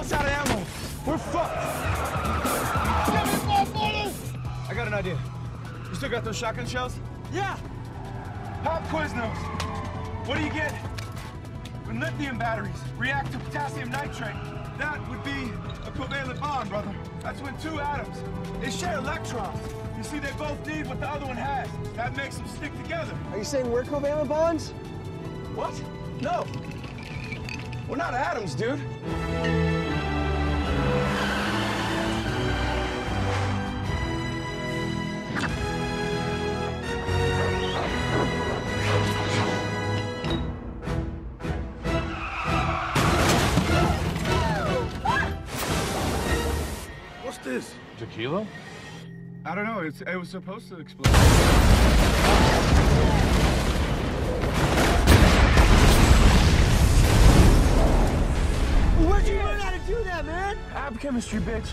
almost out of ammo. We're fucked. Me more, I got an idea. You still got those shotgun shells? Yeah. Pop Quiznos. What do you get? When lithium batteries react to potassium nitrate, that would be a covalent bond, brother. That's when two atoms, they share electrons. You see, they both need what the other one has. That makes them stick together. Are you saying we're covalent bonds? What? No. We're not atoms, dude. This? Tequila? I don't know. It's, it was supposed to explode. Where'd you learn how to do that, man? AP chemistry, bitch.